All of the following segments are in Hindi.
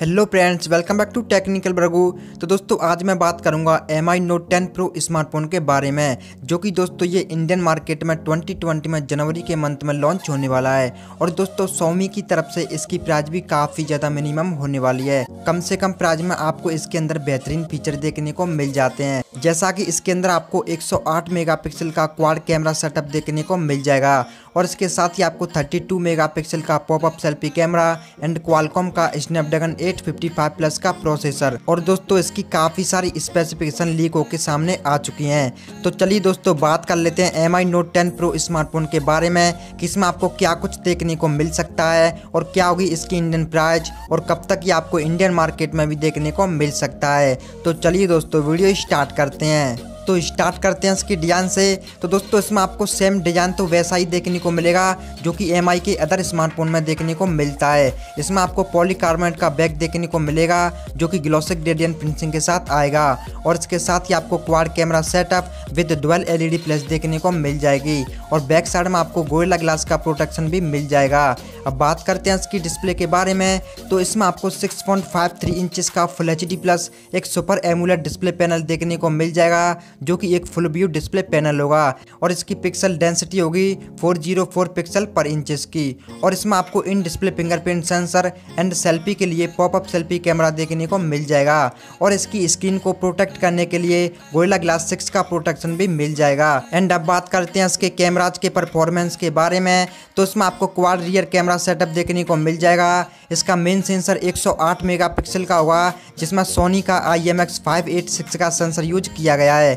Hello friends welcome back to technical ब्रगू तो दोस्तों, आज मैं बात करूँगा M I note ten pro smartphone के बारे में, जो कि दोस्तों ये इंडियन मार्केट में 2020 में जनवरी के मंथ में लॉन्च होने वाला है। और दोस्तों सोमी की तरफ़ से इसकी प्राइस भी काफ़ी ज़्यादा मिनिमम होने वाली है। कम से कम प्राइस में आपको इसके अंदर बेहतरीन फीचर देखने को मिल जाते हैं। जैसा कि इसके अंदर आपको एक मेगा का क्वाड कैमरा सेटअप देखने को मिल जाएगा। और इसके साथ ही आपको 32 मेगापिक्सल का popup selfie camera and Qualcomm का स्नैपड्रैगन 855 प्लस का प्रोसेसर और दोस्तों, इसकी काफ़ी सारी स्पेसिफिकेशन लीक होकर सामने आ चुकी हैं। तो चलिए दोस्तों, बात कर लेते हैं M I note ten pro smartphone के बारे में, कि इसमें आपको क्या कुछ देखने को मिल सकता है और क्या होगी इसकी इंडियन प्राइज और कब तक ये आपको इंडियन मार्केट में भी देखने को मिल सकता है। तो चलिए दोस्तों, वीडियो स्टार्ट करते हैं। तो स्टार्ट करते हैं इसकी डिज़ाइन से। तो दोस्तों, इसमें आपको सेम डिज़ाइन तो वैसा ही देखने को मिलेगा, जो कि एमआई के अदर स्मार्टफ़ोन में देखने को मिलता है। इसमें आपको पॉलीकार्बोनेट का बैग देखने को मिलेगा, जो कि ग्लोसिक ग्रेडियंट फिनिशिंग के साथ आएगा। और इसके साथ ही आपको quad camera setup with dual LED plus देखने को मिल जाएगी। और बैक साइड में आपको गोयला ग्लास का प्रोटेक्शन भी मिल जाएगा। अब बात करते हैं इसकी डिस्प्ले के बारे में। तो इसमें आपको 6.53 इंचेस का फुल एच प्लस एक सुपर एमुलेट डिस्प्ले पैनल देखने को मिल जाएगा। जो कि एक फुल व्यू डिस्प्ले पैनल होगा और इसकी पिक्सल डेंसिटी होगी 404 पिक्सल पर इंचेस की। और इसमें आपको in display fingerprint sensor and selfie के लिए पॉपअप सेल्फी कैमरा देखने को मिल जाएगा। और इसकी स्क्रीन को प्रोटेक्ट करने के लिए गोयला ग्लास सिक्स का प्रोटेक्शन भी मिल जाएगा। एंड अब बात करते हैं इसके कैमराज के परफॉर्मेंस के बारे में तो इसमें आपको क्वाड रियर कैमरा सेटअप देखने को मिल जाएगा। इसका मेन सेंसर 108 मेगापिक्सल का होगा, जिसमें सोनी का I M X five eight six का सेंसर यूज़ किया गया है।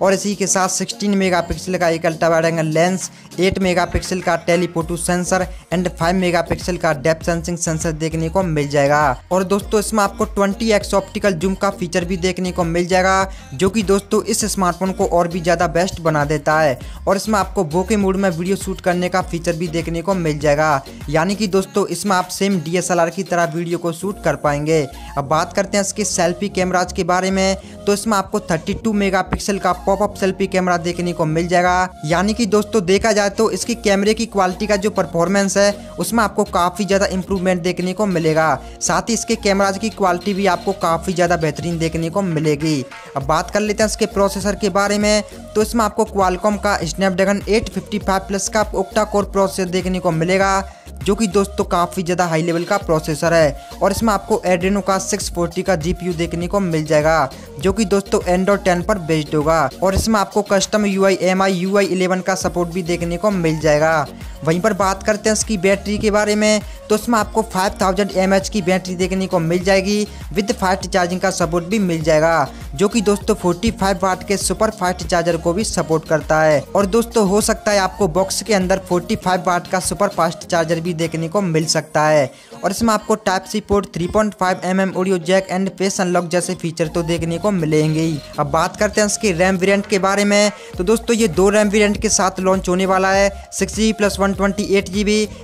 और इसी के साथ 16 मेगापिक्सल का एक ultra wide angle lens 8 megapixel का टेलीफोटो सेंसर एंड 5 मेगापिक्सल का डेप्थ सेंसिंग सेंसर देखने को मिल जाएगा। और दोस्तों, इसमें आपको 20 एक्स ऑप्टिकल जूम का फीचर भी देखने को मिल जाएगा, जो कि दोस्तों इस स्मार्टफ़ोन को और भी ज़्यादा बेस्ट बना देता है। और इसमें आपको बोके मूड में वीडियो शूट करने का फीचर भी देखने को मिल जाएगा। यानी कि दोस्तों, इसमें आप सेम डीएसएलआर की तरह वीडियो को शूट कर पाएँगे। अब बात करते हैं इसके सेल्फी कैमराज के बारे में। तो इसमें आपको 32 मेगापिक्सल का पॉपअप सेल्फी कैमरा देखने को मिल जाएगा। यानी कि दोस्तों, देखा जाए तो इसकी कैमरे की क्वालिटी का जो परफॉर्मेंस है, उसमें आपको काफ़ी ज़्यादा इंप्रूवमेंट देखने को मिलेगा। साथ ही इसके कैमराज की क्वालिटी भी आपको काफ़ी ज़्यादा बेहतरीन देखने को मिलेगी। अब बात कर लेते हैं इसके प्रोसेसर के बारे में। तो इसमें आपको क्वालकॉम का स्नैपड्रैगन 855 प्लस का ओक्टा कोर प्रोसेसर देखने को मिलेगा। जो कि दोस्तों काफ़ी ज़्यादा हाई लेवल का प्रोसेसर है। और इसमें आपको एड्रेनो का 640 का जीपीयू देखने को मिल जाएगा, जो कि दोस्तों एंड्रॉइड 10 पर बेस्ड होगा। और इसमें आपको custom U I M I U I eleven का सपोर्ट भी देखने को मिल जाएगा। वहीं पर बात करते हैं इसकी बैटरी के बारे में तो इसमें आपको 5000 थाउज़ेंड की बैटरी देखने को मिल जाएगी। विद फास्ट चार्जिंग का सपोर्ट भी मिल जाएगा। जो कि दोस्तों 45 वाट के सुपर फास्ट चार्जर को भी सपोर्ट करता है। और दोस्तों, हो सकता है आपको बॉक्स के अंदर 45 वाट का सुपर फास्ट चार्जर भी देखने को मिल सकता है। और इसमें आपको type C port 3.5 point mm audio jack and face unlock जैसे फीचर तो देखने को मिलेंगे अब बात करते हैं इसके रैम वेरियंट के बारे में। तो दोस्तों, ये दो रैम वेरियंट के साथ लॉन्च होने वाला है six G plus one twenty eight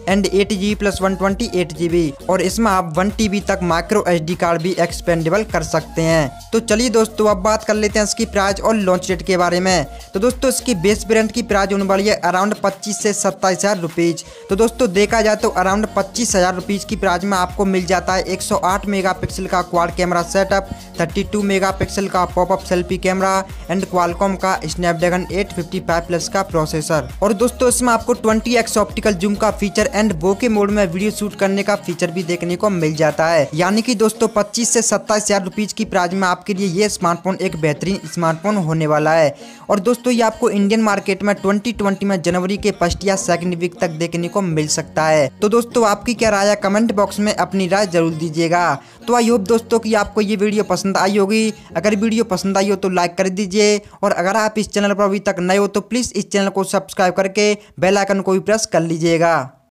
and eight G plus one twenty eight और इसमें आप वन टी बी तक माइक्रो एच डी कार्ड भी एक्सपेंडेबल कर सकते हैं। तो चलिए दोस्तों अब बात कर लेते हैं इसकी प्राइस और लॉन्च डेट के बारे में। तो दोस्तों, इसकी बेस वेरियंट की प्राइस होने वाली है अराउंड पच्चीस से सत्ताईस हज़ार रुपीज़। तो दोस्तों, देखा जाए तो अराउंड पच्चीस हज़ार रुपीज़ की प्राइस में आपको मिल जाता है 108 मेगापिक्सल का क्वाड कैमरा सेटअप 32 मेगापिक्सल का popup selfie camera and Qualcomm का स्नैपड्रैगन 855 प्लस का प्रोसेसर। और दोस्तों, इसमें आपको 20 एक्स ऑप्टिकल जूम का फीचर एंड बोके मोड में वीडियो शूट करने का फीचर भी देखने को मिल जाता है। यानी कि दोस्तों, पच्चीस से सत्ताईस हज़ार रुपीज़ की प्राइस में आपके लिए ये स्मार्टफ़ोन एक बेहतरीन स्मार्टफ़ोन होने वाला है। और दोस्तों, ये आपको इंडियन मार्केट में ट्वेंटी में जनवरी के फ़र्स्ट या सेकंड वीक तक देखने को मिल सकता है। तो दोस्तों, आपकी क्या राय है? कमेंट बॉक्स में अपनी राय ज़रूर दीजिएगा। तो आई होप दोस्तों कि आपको ये वीडियो पसंद आई होगी। अगर वीडियो पसंद आई हो तो लाइक कर दीजिए। और अगर आप इस चैनल पर अभी तक नए हो तो प्लीज़ इस चैनल को सब्सक्राइब करके बेलाइकन को भी प्रेस कर लीजिएगा।